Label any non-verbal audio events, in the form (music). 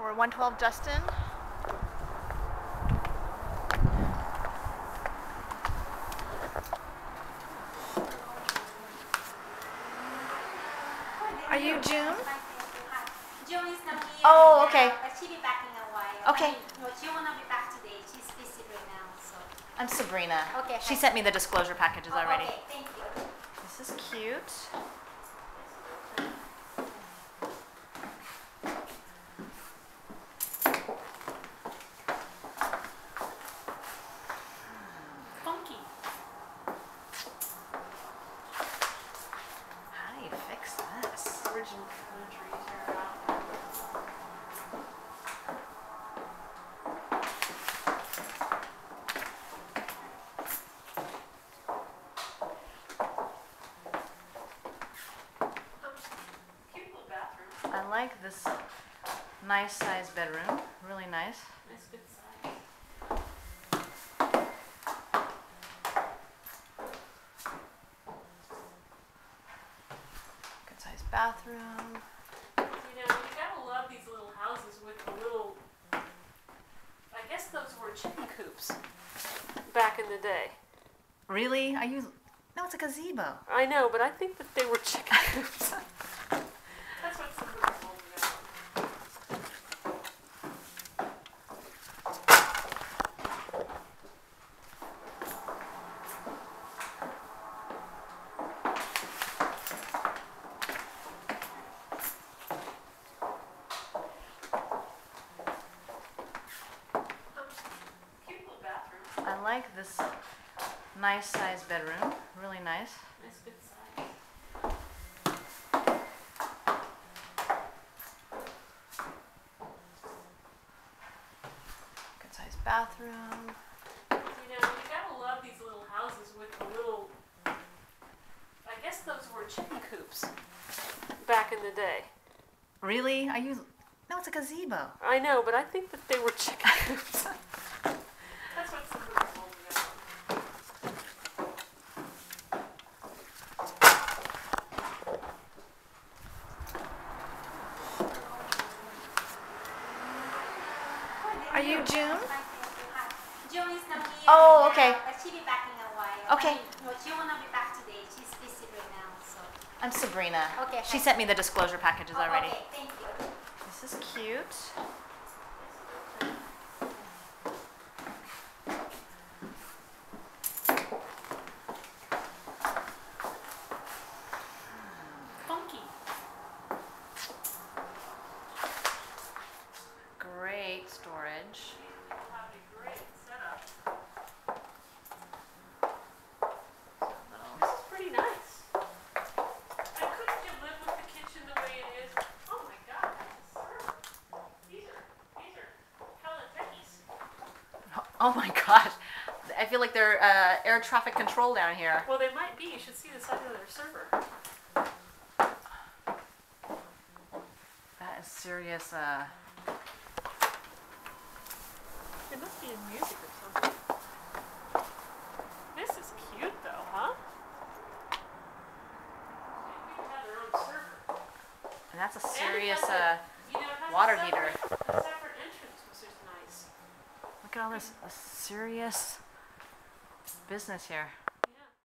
We're 112 Justin. Are you June? June is not here. Oh, now, okay. But she'll be back in a while. Okay. No, she will not be back today. She's busy right now, so. I'm Sabrina. Okay, She hi. sent me the disclosure packages Oh, already. Okay, thank you. This is cute. Funky. How do you fix this? Original countries are out. Cute little bathroom. I like this nice size bedroom. Really nice. Nice good size. Good size bathroom. You know, you gotta love these little houses with the little. I guess those were chicken coops back in the day. Really? Are you? No, it's a gazebo. I know, but I think that they were chicken (laughs) coops. That's what somebody told me. That. Cute little bathroom. I like this nice size bedroom. Really nice. Nice good size. Good size bathroom. You know, you gotta love these little houses with the little. I guess those were chicken coops back in the day. Really? Are you? No, it's a gazebo. I know, but I think that they were chicken (laughs) coops. That's what somebody told me. That. Are you June? You. June is not here. Oh, now, okay. But she'll be back in a while. Okay. I mean, no, she will not be back today. She's busy right now, so. I'm Sabrina. Okay, She hi. sent me the disclosure packages Oh, already. Okay, thank you. This is cute. Funky. Great storage. Have a great setup. Little- This is pretty nice. And couldn't you live with the kitchen the way it is? Oh my God, this is server. These are these are hella techies. Oh my gosh. I feel like they're uh, air traffic control down here. Well, they might be. You should see the size of their server. That is serious. Uh, It must be in music or something. This is cute though, huh? They even have their own server. And that's a serious. Uh, you know, water separate- heater. Entrance, nice. look at all this serious business here.